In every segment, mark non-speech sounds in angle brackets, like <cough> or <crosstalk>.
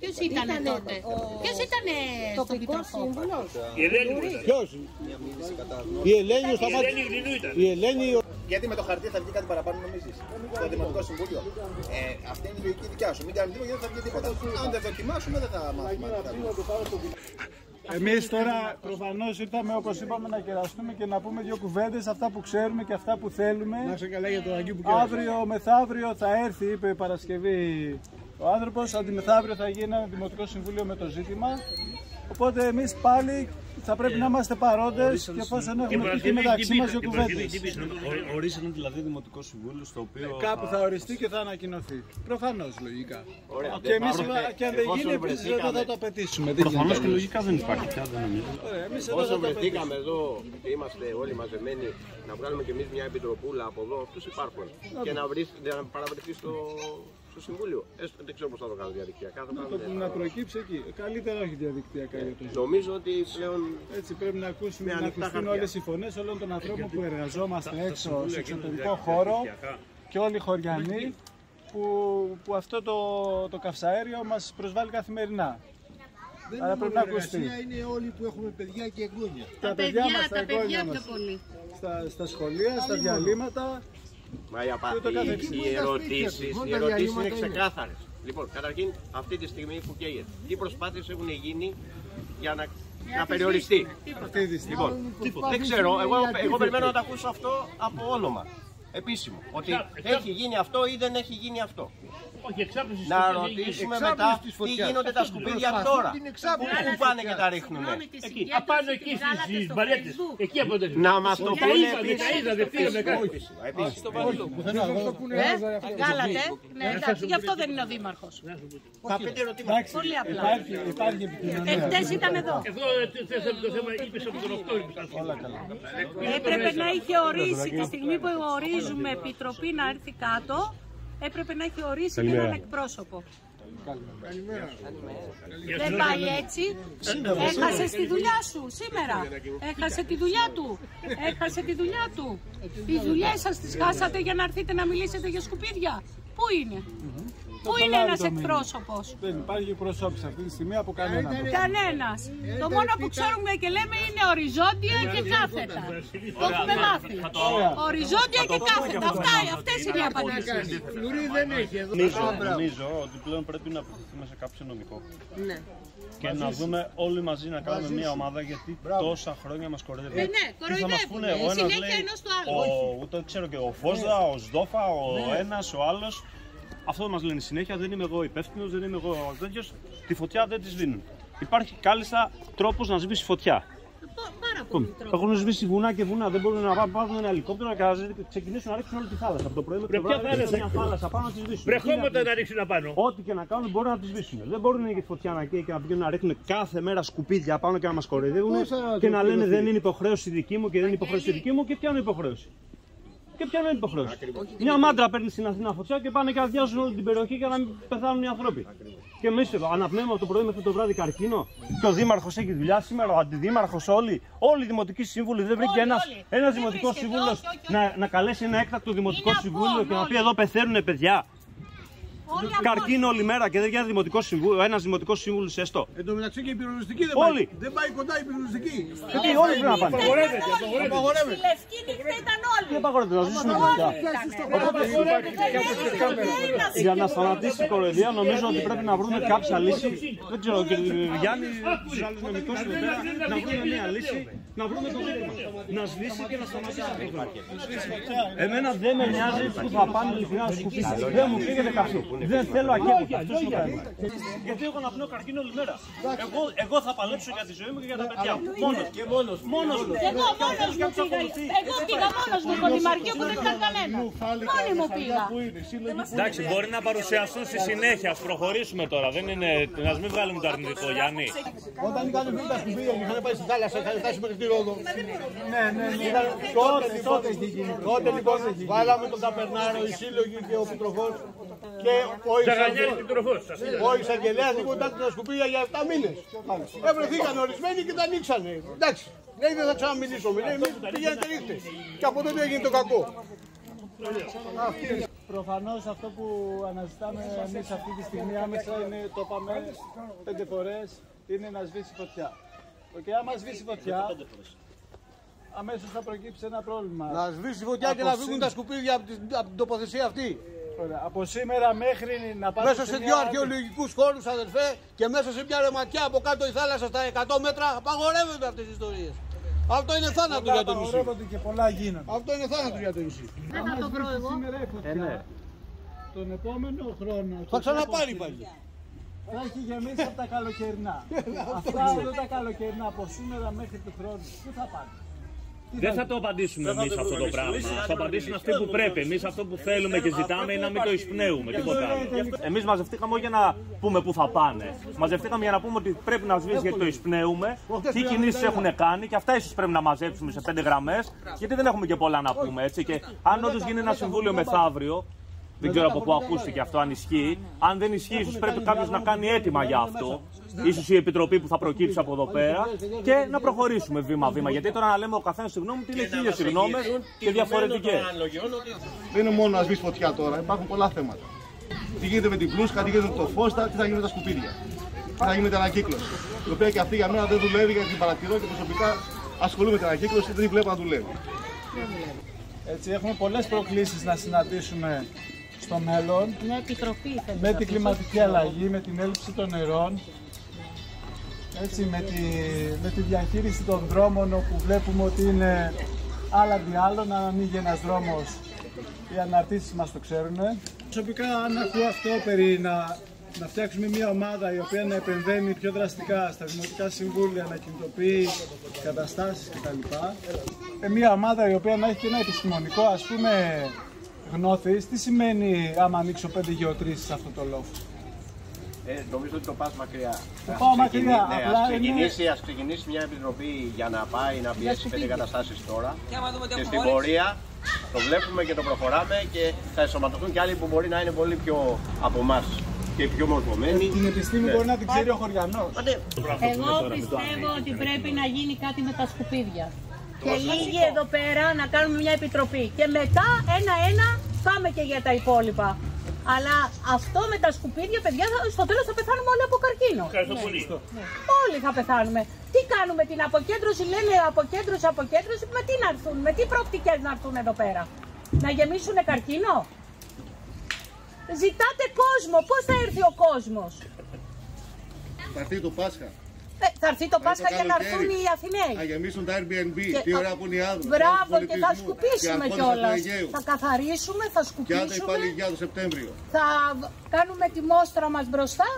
Ποιος ήταν τότε, Ποιος ήταν στο τοπικό σύμβουλος; Η Ελένη μου ήταν. Ποιος; Η Ελένη ο Η Σταμάτης. Ελένη Ειρηνού ήταν. Η Ελένη ο- Γιατί με το χαρτί θα βγει κάτι παραπάνω νομίζεις. Το Δημοτικό Συμβούλιο; Ε, αυτή είναι η λογική δικιά σου. Μην κάνουμε τίποτα γιατί δεν θα βγει τίποτα. Αν δεν δοκιμάσουμε δεν θα μάθουμε. τι θα βγει. Εμείς τώρα προφανώς ήρθαμε όπως είπαμε να κεραστούμε και να πούμε δύο κουβέντες αυτά που ξέρουμε και αυτά που θέλουμε. Να σε καλά για το Αγίου που Αύριο μεθαύριο θα έρθει, είπε Παρασκευή ο άνθρωπος, ότι μεθαύριο θα γίνει ένα δημοτικό συμβούλιο με το ζήτημα. Οπότε εμείς πάλι θα πρέπει να είμαστε παρόντες και εφόσον έχουμε πει και μεταξύ μας δύο κουβέντες. Ο- Ορίσανε δηλαδή Δημοτικό Συμβούλιο στο οποίο. Κάπου θα οριστεί και θα ανακοινωθεί. Προφανώς λογικά. Και εμείς Άρα, και αν δεν εφόσον γίνει επίσης βρεθήκαμε- δεν θα το απαιτήσουμε. Δεν Προφανώς γίνεται και αλλιώς. λογικά δεν υπάρχει πια, δεν νομίζω. Ωραία, εμείς εδώ θα Όσο το απαιτήσουμε. βρεθήκαμε εδώ και είμαστε όλοι μαζεμένοι να βγάλουμε και εμείς μια επιτροπούλα από εδώ, αυτούς υπάρχουν. Και να, βρεις, να παραβρεθεί στο, στο Συμβούλιο. Έστω, δεν ξέρω πώς θα το κάνω διαδικτυακά. Θα Το κάνουμε- που να προκύψει εκεί. Καλύτερα όχι διαδικτυακά για το ζήτημα. Νομίζω ότι πλέον Έτσι πρέπει να ακούσουμε Με να ανοιχτά ακουστούν χαρτιά. όλες οι φωνές όλων των ανθρώπων που εργαζόμαστε έξω, σε εξωτερικό χώρο και όλοι οι χωριανοί που, που αυτό το, το καυσαέριο μας προσβάλλει καθημερινά. Δεν Άρα είναι πρέπει μόνο να ακουστεί. εργασία, είναι όλοι που έχουμε παιδιά και εγγόνια. Τα, Τα παιδιά παιδιά, μας, τα τα παιδιά εγγόνια πιο μας, πολύ. στα, στα σχολεία, στα διαλύματα. Μα οι, απα... Και ούτω καθεξής. οι, οι Εκεί που είναι τα ερωτήσεις, σπίτια τους, οι μόνο τα ερωτήσεις είναι διαλύματα είναι. ξεκάθαρες. Λοιπόν, καταρχήν αυτή τη στιγμή που καίγεται, τι προσπάθειες έχουν γίνει για να, να περιοριστεί; Αυτή τη στιγμή. Λοιπόν, δεν ξέρω, εγώ, εγώ περιμένω να το ακούσω αυτό από όνομα. Επίσημο. Ότι έχει γίνει αυτό ή δεν έχει γίνει αυτό. Όχι, εξάπλωση Να της ρωτήσουμε Εξάπλωση μετά της τι φωτιάς. γίνονται τα σκουπίδια Προσπαθούν τώρα. την Πού εξάπλωση πού της πάνε και φωτιάς. τα ρίχνουνε; Συγγνώμη, τη Εκεί, συγκέντρωση απάνω την εκεί βγάλατε στις στο βαλέτες. Facebook. Εκεί αποτελεί. Να μας το Τα πούνε είδατε, τα επίσης. είδατε, πήγαμε κάτι. Ε, βγάλατε. Ναι, εντάξει, γι' αυτό δεν είναι ο Δήμαρχος. Τα πέντε ερωτήματα. Εντάξει, Πολύ απλά. υπάρχει, υπάρχει επικοινωνία. Εχθές ήταν εδώ. Εδώ ε, θέσαμε το θέμα, είπες από τον Οκτώβριο. Έπρεπε να είχε ορίσει τη στιγμή που ορίζουμε επιτροπή να έρθει κάτω. Έπρεπε να έχει ορίσει και έναν εκπρόσωπο. Δεν πάει έτσι. Έχασε τη δουλειά σου σήμερα. Έχασε τη δουλειά του. Έχασε τη δουλειά του. Οι δουλειές σας τις χάσατε για να έρθετε να μιλήσετε για σκουπίδια. Πού είναι; Πού είναι ένας καταλάβει το μήνυμα. εκπρόσωπος; Δεν υπάρχει προσώπηση αυτή τη στιγμή από κανέναν. Κανένας. Το μόνο που ξέρουμε και λέμε είναι οριζόντια και κάθετα. Το έχουμε μάθει. Οριζόντια και κάθετα. Αυτά, αυτές είναι οι απαντήσεις. Φλουρί δεν έχει εδώ. Νομίζω, νομίζω ότι πλέον πρέπει να απευθυνθούμε σε κάποιο νομικό. Ναι. Και να δούμε όλοι μαζί να κάνουμε μια ομάδα γιατί τόσα χρόνια μας κοροϊδεύουν. Ε, ναι, Τι θα μας κοροϊδεύουν. πούνε, Η ο ένας συνέχεια λέει, ενός του άλλου. Ο, ούτε ξέρω και ο Φόσδα, ο Σδόφα, ο ένας, ο άλλος. Αυτό μας λένε συνέχεια, δεν είμαι εγώ υπεύθυνος, δεν είμαι εγώ τέτοιος. Τη φωτιά δεν της δίνουν. Υπάρχει κάλλιστα τρόπος να σβήσει φωτιά. Πάρα πολύ τρόπο. Έχουν σβήσει βουνά και βουνά. Δεν μπορούν να πά- πάρουν ένα ελικόπτερο και να ξεκινήσουν να ρίξουν όλη τη θάλασσα. Από το πρωί μέχρι το Ποια βράδυ ρίχνουν θάλασσα; μια θάλασσα πάνω να τη σβήσουν. Βρεχόματα να ρίξουν απάνω. Ό,τι και να κάνουν μπορούν να τη σβήσουν. Δεν μπορούν η φωτιά να καίει και να πηγαίνουν να ρίχνουν κάθε μέρα σκουπίδια πάνω και να μας κοροϊδεύουν Πόσα και να λένε κρυφτεί. δεν είναι υποχρέωση δική μου και δεν είναι υποχρέωση δική μου και πιάνω υποχρέωση. Και πιάνω υποχρέωση; Μια μάντρα παίρνει στην Αθήνα φωτιά και πάνε και αδειάζουν όλη την περιοχή για να μην πεθάνουν οι άνθρωποι. Και εμείς αναπνέουμε από το πρωί μέχρι το βράδυ καρκίνο. Και ο Δήμαρχος έχει δουλειά σήμερα, ο Αντιδήμαρχος, όλοι. Όλοι οι δημοτικοί σύμβουλοι. Δεν βρήκε Όλοι, ένα όλοι. ένας Δεν δημοτικός βρίσκεται, σύμβουλος όχι, όχι, όχι. να, να καλέσει ένα έκτακτο δημοτικό Είναι συμβούλιο απόν και να πει όλοι. εδώ πεθαίνουν παιδιά. Όλοι Καρκίνο όλη μέρα και δεν βγαίνει δημοτικό συμβούλιο, ένας δημοτικός σύμβουλος έστω. Εν τω μεταξύ και η πυροσβεστική δεν Όλοι. πάει. Δεν πάει κοντά η πυροσβεστική. Γιατί όλοι πρέπει να πάνε. Απαγορεύεται, απαγορεύεται. Στη λευκή νύχτα ήταν όλοι. Τι απαγορεύεται να ζήσουμε παιδιά. Για να σταματήσει η κοροϊδία νομίζω ότι πρέπει να βρούμε κάποια λύση. Δεν ξέρω, και Γιάννη, τους άλλους νομικούς εδώ πέρα, να βρούμε μια λύση, να βρούμε το ζήτημα. Να σβήσει και να σταματήσει αυτό το πράγμα. Εμένα δεν με νοιάζει που θα πάνε ειλικρινά σκουπίδια. Δεν μου φύγετε καθόλου. Δεν θέλω ακέποτα. Αυτό είναι το θέμα. Γιατί έχω να πνέω καρκίνο όλη μέρα. Εγώ, εγώ θα παλέψω για τη ζωή μου και για τα παιδιά μου. Μόνο. Και μόνο. Μόνο. Εγώ μόνος μου πήγα. Εγώ πήγα μόνος μου Κολυμαριού που δεν ήταν κανένα. Μόνη μου πήγα. Εντάξει, μπορεί να παρουσιαστούν στη συνέχεια. Α προχωρήσουμε τώρα. Δεν είναι. Να μην βγάλουμε το αρνητικό, Γιάννη. Όταν είχαν βγει τα σκουπίδια και είχαν πάει στη θάλασσα, είχαν φτάσει μέχρι τη Ρόδο. Ναι, ναι, ναι. Τότε, τότε έχει γίνει. Τότε λοιπόν βάλαμε τον Καπερνάρο, οι σύλλογοι και ο Πιτροφός και ο Ζαγανιάρη εισαγγελέας. την τροφός. σας είδα. Ο εισαγγελέας λοιπόν ήταν τα σκουπίδια για 7 μήνες. Ευρεθήκαν ορισμένοι και τα ανοίξανε. Εντάξει. Λέει δεν θα ξαναμιλήσουμε. Λέει εμείς πηγαίνετε ρίχτε. Και από τότε έγινε το κακό. Αυτή είναι. Προφανώς αυτό που αναζητάμε εμείς αυτή τη στιγμή άμεσα είναι, το είπαμε πέντε φορές, είναι να σβήσει φωτιά. Και άμα σβήσει φωτιά, αμέσως θα προκύψει ένα πρόβλημα. Να σβήσει φωτιά και Από να φύγουν σή- τα σκουπίδια από την, από την τοποθεσία αυτή. Ωραία. Από σήμερα μέχρι να πάτε Μέσα σε μια δύο άλλη- αρχαιολογικούς χώρους, αδερφέ, και μέσα σε μια ρεματιά από κάτω η θάλασσα στα 100 μέτρα, απαγορεύονται αυτές τις ιστορίες. Αυτό είναι θάνατο Πολλά για το νησί. απαγορεύονται και πολλά γίνονται. Αυτό είναι θάνατο για το νησί. Άμα σβήσει σήμερα η φωτιά, τον επόμενο χρόνο Θα το ξαναπάρει τόπο πάλι. θα έχει γεμίσει από τα καλοκαιρινά. <laughs> Αυτά όλα τα καλοκαιρινά από σήμερα μέχρι του χρόνου, πού θα πάνε; Τι Δεν θα θα το απαντήσουμε εμείς αυτό το πράγμα. Θα το απαντήσουν αυτοί που πρέπει. Εμείς αυτό που θέλουμε και ζητάμε είναι να μην το εισπνέουμε. Τίποτα άλλο. Εμείς μαζευτήκαμε όχι για να πούμε πού θα πάνε. Μαζευτήκαμε για να πούμε ότι πρέπει να σβήσει γιατί το εισπνέουμε. Τι κινήσεις έχουν κάνει και αυτά ίσως πρέπει να μαζέψουμε σε πέντε γραμμές. Γιατί δεν έχουμε και πολλά να πούμε έτσι. Και αν όντως γίνει ένα συμβούλιο μεθαύριο, δεν ξέρω από πού ακούστηκε αυτό, αν ισχύει. Αν δεν ισχύει, ίσως πρέπει κάποιος να κάνει έτοιμα για αυτό. Ίσως η επιτροπή που θα προκύψει από εδώ πέρα. Και να προχωρήσουμε βήμα-βήμα. Γιατί τώρα να λέμε ο καθένας τη γνώμη του είναι χίλιες συγγνώμες και διαφορετικές. Δεν είναι μόνο να σβήσεις φωτιά τώρα, υπάρχουν πολλά θέματα. Τι γίνεται με την πλούσκα, τι γίνεται με το φώστα, τι θα γίνει με τα σκουπίδια. Τι θα γίνει με την ανακύκλωση. Η οποία και αυτή για μένα δεν δουλεύει γιατί την παρατηρώ και προσωπικά ασχολούμαι με την ανακύκλωση δεν τη βλέπω να δουλεύει. Έτσι, έχουμε πολλές προκλήσεις να συναντήσουμε στο μέλλον Μια επιτροπή θέλει με να την πει. κλιματική αλλαγή, με την έλλειψη των νερών, έτσι, με, τη, με τη διαχείριση των δρόμων όπου βλέπουμε ότι είναι άλλα αντί άλλων, αν ανοίγει ένας δρόμος οι αναρτήσεις μας το ξέρουν. Προσωπικά αν ακούω αυτό περί να, να φτιάξουμε μια ομάδα η οποία να επεμβαίνει πιο δραστικά στα δημοτικά συμβούλια, να κινητοποιεί καταστάσεις κτλ. Ε, μια ομάδα η οποία να έχει και ένα επιστημονικό ας πούμε γνώθης, τι σημαίνει άμα ανοίξω πέντε γεωτρήσεις σε αυτό το λόγο. Ε, νομίζω ότι το πας μακριά. Το Ας πάω ξεκινήσει- μακριά, Ναι, απλά ας είναι- ξεκινήσει, ας ξεκινήσει μια επιτροπή για να πάει να πιέσει πέντε σκουπίδια. καταστάσεις τώρα. Και άμα δούμε τι Και έχουμε στην όρεξη. πορεία το βλέπουμε και το προχωράμε και θα ενσωματωθούν και άλλοι που μπορεί να είναι πολύ πιο από εμάς και πιο μορφωμένοι. Την επιστήμη Ναι. μπορεί να την ξέρει ο χωριανός. Εγώ πιστεύω ότι πρέπει να γίνει κάτι με τα σκουπίδια. Και λίγοι εδώ πέρα να κάνουμε μια επιτροπή. Και μετά ένα-ένα πάμε και για τα υπόλοιπα. Αλλά αυτό με τα σκουπίδια, παιδιά, θα- στο τέλος θα πεθάνουμε όλοι από καρκίνο. Ευχαριστώ πολύ. Όλοι θα πεθάνουμε. Τι κάνουμε την αποκέντρωση, λένε αποκέντρωση, αποκέντρωση. Με τι να έρθουν, με τι προοπτικές να έρθουν εδώ πέρα; Να γεμίσουν καρκίνο; Ζητάτε κόσμο. Πώς θα έρθει ο κόσμος; Θα έρθει το Πάσχα. Ε, θα έρθει το Πάσχα το για να καλοκαίρι. έρθουν οι Αθηναίοι. Θα γεμίσουν τα Airbnb. Και- Τι ωραία που είναι οι άνθρωποι. Μπράβο και θα σκουπίσουμε κιόλας. Θα Θα... καθαρίσουμε, θα Και άντε σκουπίσουμε, πάλι για το Σεπτέμβριο. θα κάνουμε τη μόστρα μας μπροστά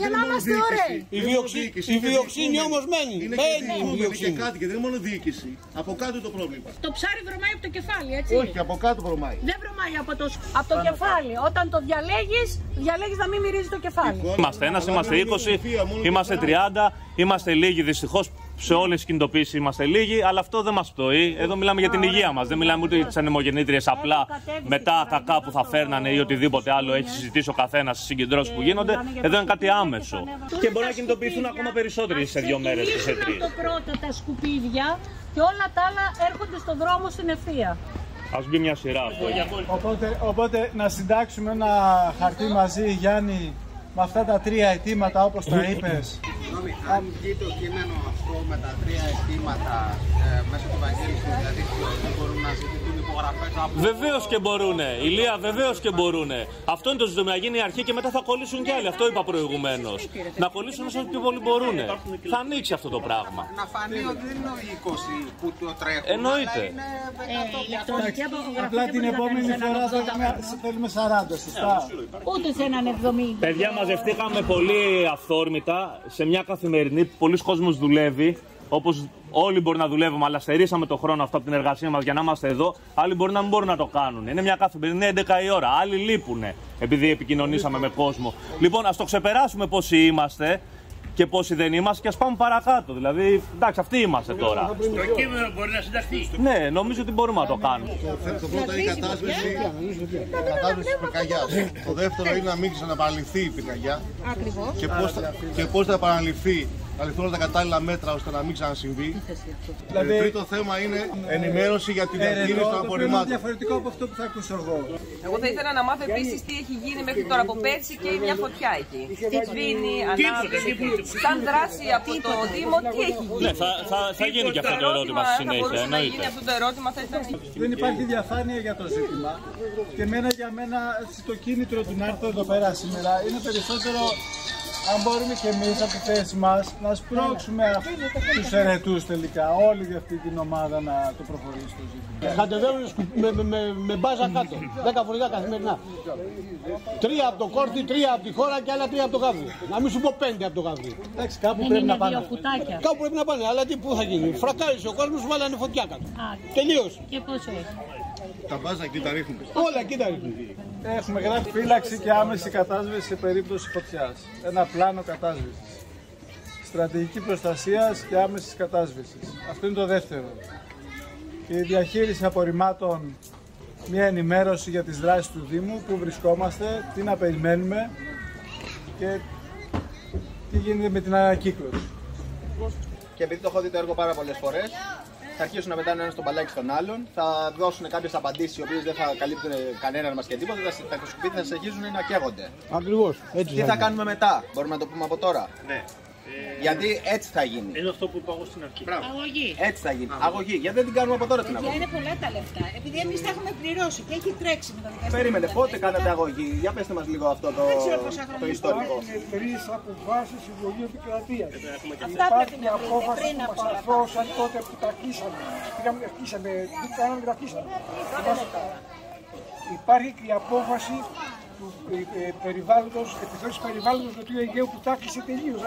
για να είμαστε ωραίοι. Η, διοξι... η βιοξίνη όμως μένει. Είναι και Μένει η διοικούμενοι και βιοξίνη. κάτι και δεν είναι μόνο διοίκηση. Από κάτω το πρόβλημα. Το ψάρι βρωμάει από το κεφάλι, έτσι. Όχι, από κάτω βρωμάει. Δεν βρωμάει από το, σκ- από το κεφάλι. Όταν το διαλέγεις, διαλέγεις να μην μυρίζει το κεφάλι. Είμαστε ένα, είμαστε 20, είμαστε 30, είμαστε λίγοι δυστυχώς. Σε όλες τις κινητοποιήσει είμαστε λίγοι, αλλά αυτό δεν μας πτωεί. Εδώ μιλάμε για την υγεία μας. Δεν μιλάμε ούτε για τις ανεμογεννήτριες απλά με τα κακά που θα φέρνανε ή οτιδήποτε άλλο έχει συζητήσει ο καθένας στις συγκεντρώσεις που γίνονται. Εδώ είναι κάτι άμεσο. Και μπορεί να κινητοποιηθούν ακόμα περισσότεροι σε δύο μέρες και σε Ξεκινήσουν τρεις. από το πρώτο τα σκουπίδια και όλα τα άλλα έρχονται στον δρόμο στην ευθεία. Α μπει μια σειρά αυτό. Οπότε, οπότε να συντάξουμε ένα χαρτί μαζί, Γιάννη, με αυτά τα τρία αιτήματα όπως τα είπες. Συγγνώμη, αν βγει το κείμενο αυτό με τα τρία αιτήματα ε, μέσω του Βαγγέλη στο διαδίκτυο, δεν μπορούν να ζητηθούν υπογραφές από. Βεβαίως και μπορούνε. Ηλία, βεβαίως και μπορούνε. Αυτό είναι το ζήτημα. Να γίνει η αρχή και μετά θα κολλήσουν κι άλλοι. Αυτό είπα προηγουμένως. Να κολλήσουν όσο πιο πολύ μπορούν. Θα ανοίξει αυτό το πράγμα. Να φανεί ότι δεν είναι ο 20 που το τρέχουν. Εννοείται. αλλά είναι 100 Ε, ηλεκτρονική απογραφή Απλά δεν την μπορεί να επόμενη κάνεις φορά έναν 80 θέλουμε, θέλουμε 40, σωστά. Ούτε σε έναν 70. Παιδιά, μαζευτήκαμε πολύ αυθόρμητα σε μια καθημερινή που πολλοί κόσμος δουλεύει. Όπως όλοι μπορεί να δουλεύουμε, αλλά στερήσαμε το χρόνο αυτό από την εργασία μας για να είμαστε εδώ. Άλλοι μπορεί να μην μπορούν να το κάνουν. Είναι μια καθημερινή 11 η ώρα. Άλλοι λείπουν επειδή επικοινωνήσαμε με κόσμο. Λοιπόν, ας το ξεπεράσουμε πόσοι είμαστε και πόσοι δεν είμαστε και ας πάμε παρακάτω. Δηλαδή, εντάξει, αυτοί είμαστε τώρα. Το κείμενο μπορεί να συνταχθεί. Ναι, νομίζω ότι μπορούμε να το κάνουμε. Το πρώτο είναι η κατάσβεση, η κατάσβεση της πυρκαγιάς. Το δεύτερο είναι να μην ξαναπαραληφθεί η πυρκαγιά Ακριβώς. και πώς, θα, και πώς θα παραληφθεί να ληφθούν τα κατάλληλα μέτρα ώστε να μην ξανασυμβεί. Δηλαδή- Ε, τρίτο θέμα είναι ενημέρωση για τη διαχείριση Ερευνώ των το οποίο είναι απορριμμάτων. διαφορετικό από αυτό που θα ακούσω εγώ. Εγώ θα ήθελα να μάθω επίσης τι έχει γίνει μέχρι τώρα από πέρσι και μια φωτιά εκεί. Σβήνει, ανάβει. Σαν δράση από το Δήμο, τι έχει γίνει; Ναι, θα, θα, θα γίνει και αυτό το ερώτημα στη Θα συνέχεια, μπορούσε να γίνει εννοείται. αυτό το ερώτημα, θα ήθελα. Δεν υπάρχει διαφάνεια για το ζήτημα. Και εμένα για μένα το κίνητρο του να έρθω εδώ πέρα σήμερα είναι περισσότερο αν μπορούμε και εμείς από τη θέση μας να σπρώξουμε τους ερετούς τελικά, όλη αυτή την ομάδα να το προχωρήσει το ζήτημα. Κατεβαίνουν σκου- με, με, με, με μπάζα κάτω. Δέκα φορικά καθημερινά. Τρία από το κόρτι, τρία από τη χώρα και άλλα τρία από το γάβδι. Να μην σου πω πέντε από το γάβδι. Εντάξει, κάπου Δεν πρέπει είναι να πάνε. δύο κουτάκια. Κάπου πρέπει να πάνε, αλλά τι πού θα γίνει; Φρακάρισε ο κόσμος, βάλανε φωτιά κάτω. Α, Τελείωσε. και πόσο έχει; Τα μπάζα εκεί τα ρίχνουμε. Όλα κοίτα ρίχνουν. Έχουμε γράψει φύλαξη και άμεση κατάσβεση σε περίπτωση φωτιάς. Ένα πλάνο κατάσβεσης. Στρατηγική προστασίας και άμεσης κατάσβεσης. Αυτό είναι το δεύτερο. Και η διαχείριση απορριμμάτων, μια ενημέρωση για τις δράσεις του Δήμου, πού βρισκόμαστε, τι να περιμένουμε και τι γίνεται με την ανακύκλωση. Και επειδή το έχω δει το έργο πάρα πολλές φορές, θα αρχίσουν να πετάνε ένα στον παλάκι στον άλλον, θα δώσουν κάποιες απαντήσεις οι οποίες δεν θα καλύπτουν κανέναν μας και τίποτα, τα, τα σκουπίδια θα συνεχίζουν να καίγονται. Ακριβώς. Έτσι Τι θα θα γίνει. κάνουμε μετά, μπορούμε να το πούμε από τώρα; Ναι. Γιατί έτσι θα γίνει. Είναι αυτό που είπα εγώ στην αρχή. Αγωγή. Έτσι θα γίνει. Αγωγή. Γιατί δεν την κάνουμε από τώρα την Για αγωγή. είναι πολλά τα λεφτά. Επειδή εμείς τα έχουμε πληρώσει και έχει τρέξει με το δικαστήριο. Περίμενε, πότε κάνατε αγωγή; Για πέστε μας λίγο αυτό το, Δεν ξέρω πόσα χρόνια το ιστορικό. τρεις αποφάσεις Συμβουλίου Επικρατείας. Αυτά πρέπει να βρείτε πριν από όλα αυτά. τότε που τα κλείσαμε. Πήγαμε και κλείσαμε. Τι κάναμε και τα κλείσαμε. Υπάρχει και η απόφαση του ε, ε, περιβάλλοντος, επιθέσεις περιβάλλοντος του Αιγαίου Αιγαίου που τα κλείσε τελείως.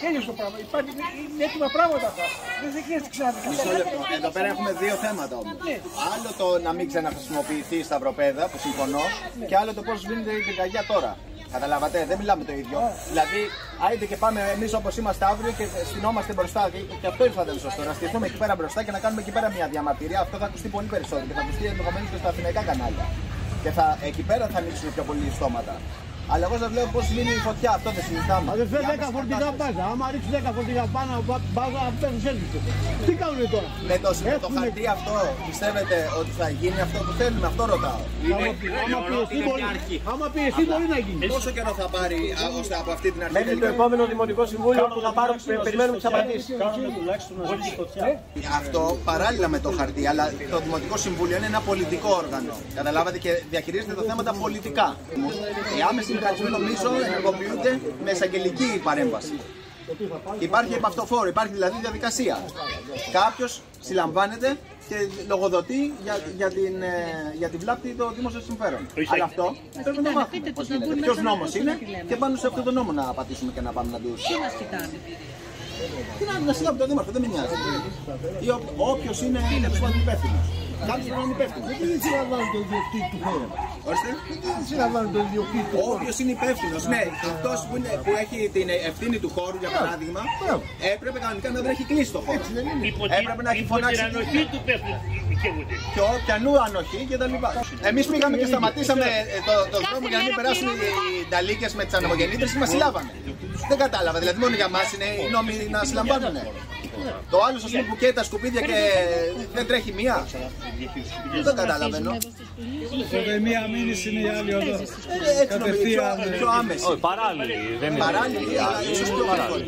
Α, Τέλειωσε το πράγμα. Υπάρχει, είναι έτοιμα πράγματα αυτά. Δεν δεν χρειάζεται ξανά. Μισό λεπτό. Εδώ πέρα έχουμε δύο θέματα όμως. Άλλο το να μην ξαναχρησιμοποιηθεί στα προπέδα που συμφωνώ και άλλο το πώς γίνεται η πυρκαγιά τώρα. Καταλάβατε, δεν μιλάμε το ίδιο. Δηλαδή, άιντε και πάμε εμείς όπως είμαστε αύριο και στυνόμαστε μπροστά. Και, και αυτό ήρθα δεν σωστό. Να στηθούμε εκεί πέρα μπροστά και να κάνουμε εκεί πέρα μια διαμαρτυρία. Αυτό θα ακουστεί πολύ περισσότερο και θα ακουστεί ενδεχομένως και στα αθηναϊκά κανάλια. Και θα, εκεί πέρα θα ανοίξουν πιο πολύ στόματα. Αλλά εγώ σας λέω πώς λύνει η φωτιά, αυτό δεν συζητάμε. Αδερφέ, Η 10 άμεση φορτηγά κατάσταση. μπάζα. Άμα ρίξεις 10 φορτηγά πάνω, μπα- μπάζα παίρνουν σέλφι. Τι κάνουν τώρα; Με το, με το Έχουμε- χαρτί αυτό πιστεύετε ότι θα γίνει αυτό που θέλουμε, αυτό ρωτάω. Άμα πι- άμα πιεστεί μπορεί, άμα πιεστεί μπορεί να γίνει. Πόσο καιρό θα πάρει α, ώστε από αυτή την αρχή; Μέχρι το τελικά; επόμενο δημοτικό συμβούλιο που θα πάρουμε, περιμένουμε τις απαντήσεις. Αυτό παράλληλα με το χαρτί, αλλά το Δημοτικό Συμβούλιο είναι ένα πολιτικό όργανο. Καταλάβατε και διαχειρίζεται τα θέματα πολιτικά. Οι άμεσοι μηχανισμοί νομίζω ενεργοποιούνται με εισαγγελική παρέμβαση. Υπάρχει επαυτοφόρο, υπάρχει δηλαδή διαδικασία. Κάποιος συλλαμβάνεται και λογοδοτεί για, για, την, ε, για την βλάπτη το δημόσιο συμφέρον. Αλλά αυτό πρέπει να το μάθουμε. πώς γίνεται. Ποιος νόμος είναι και πάνω σε αυτό το νόμο να πατήσουμε και να πάμε να τους... Τι μας κοιτάνε. Τι να, να συλλάβει τον Δήμαρχο, δεν με νοιάζει. Ή όποιος είναι, είναι υπεύθυνος. Κάποιο πρέπει να είναι υπεύθυνο. Δεν συλλαμβάνουν τον ιδιοκτήτη του χώρου. Ορίστε. Δεν συλλαμβάνουν τον ιδιοκτήτη του χώρου. Όποιος είναι υπεύθυνος, ναι, αυτός που, είναι- που έχει την ευθύνη του χώρου, για παράδειγμα, έπρεπε κανονικά να δεν έχει κλείσει το χώρο. Έπρεπε να έχει φωνάξει. ανοχή του πέφτουν. Δικαιούται. Ποιο, πιανού ανοχή και τα λοιπά. Εμείς πήγαμε και σταματήσαμε ε, το, το δρόμο για να μην περάσουν οι νταλίκες με τις ανεμογεννήτρε και μας συλλάβανε. Δεν κατάλαβα, δηλαδή μόνο για μας είναι οι νόμοι να συλλαμβάνουν. Το άλλο, ας πούμε, που καίει τα σκουπίδια και δεν τρέχει μία. Δεν καταλαβαίνω. Βέβαια, η μία μήνυση είναι η άλλη εδώ. Ε, Έτσι νομίζω, Κατευθείαν. πιο- πιο άμεση. Όχι, παράλληλη. Δεν είναι. Παράλληλη, αλλά ίσως πιο γρήγορη.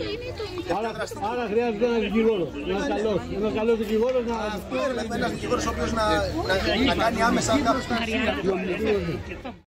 Άρα, άρα χρειάζεται ένας δικηγόρος. Ένα καλός. Ένα καλός δικηγόρος να. Αυτό είναι ένας δικηγόρος ο οποίος να, να, να κάνει άμεσα κάποια.